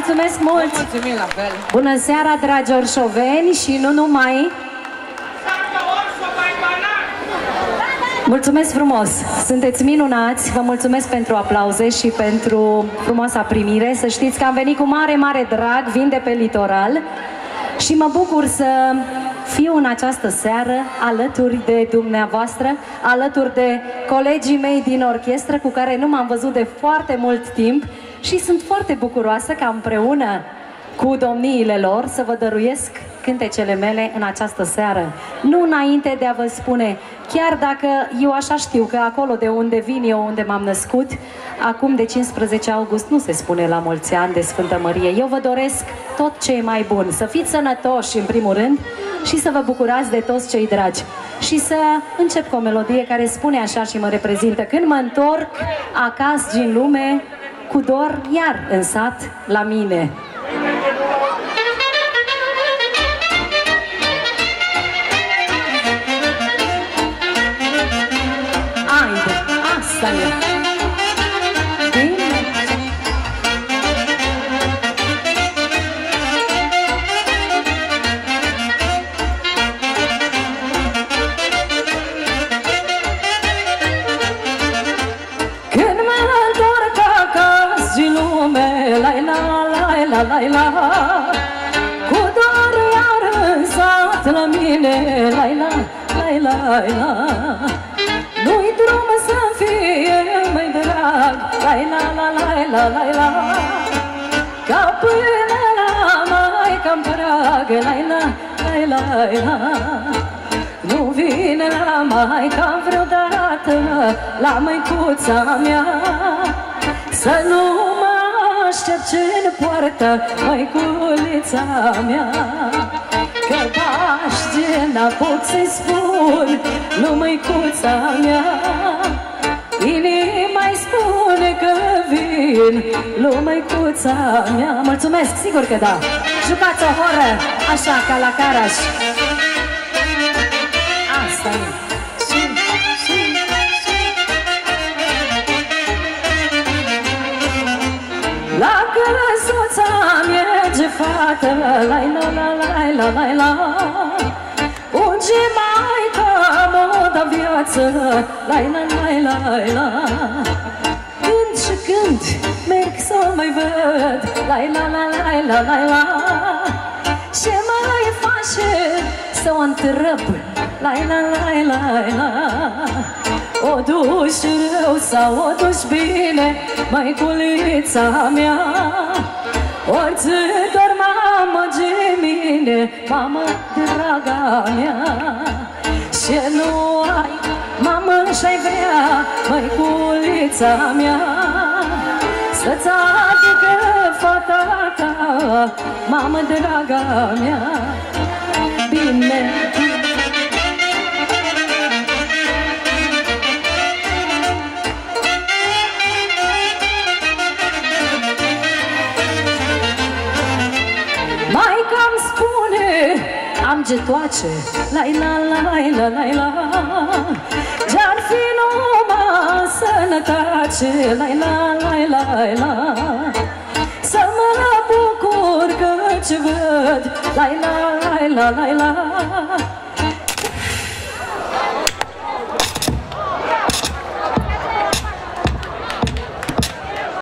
mulțumesc mult! Mulțumim la fel! Bună seara, dragi orșoveni și nu numai! Mulțumesc frumos! Sunteți minunați, vă mulțumesc pentru aplauze și pentru frumoasa primire. Să știți că am venit cu mare, mare drag, vin de pe litoral și mă bucur să fiu în această seară alături de dumneavoastră, alături de colegii mei din orchestră cu care nu m-am văzut de foarte mult timp și sunt foarte bucuroasă că împreună cu domniile lor să vă dăruiesc cântecele mele în această seară. Nu înainte de a vă spune, chiar dacă eu așa știu că acolo de unde vin eu, unde m-am născut, acum de 15 august nu se spune la mulți ani de Sfântă Mărie. Eu vă doresc tot ce e mai bun, să fiți sănătoși în primul rând și să vă bucurați de toți cei dragi. Și să încep cu o melodie care spune așa și mă reprezintă. Când mă întorc acasă din lume, cu dor iar în sat la mine. La la la Cu doar iar în sat la mine la la la la la Nu-i drum să fie mai drag la la la la la la la Ca până la mai cam prag la la la la la Nu vine la mai cam vreodată la măicuța mea. Să nu mă aștept în poartă, măiculița mea. Că Paște n-apuc să-i spun, nu măicuța mea. Inima-i spune că vin, lu măicuța mea. Mulțumesc, sigur că da! Jucați o horă, așa, ca la Caraș. Asta e fată La la la la la la la. Unge mai comodă viață La la la la la. Când și când merg să mai văd La la la la la la la. Ce mai face să o întreb La la la la la. O duci rău sau o duci bine, măiculița mea Ori dor mamă de mine, mamă draga mea Ce nu ai, mamă și-ai vrea, măiculița mea? Să-ți aducă fata ta, mamă draga mea. Bine, am getoace La la la la la la. Ce-ar fi numai sănătace La la la la la. Să mă bucur că ce văd. La la la la la la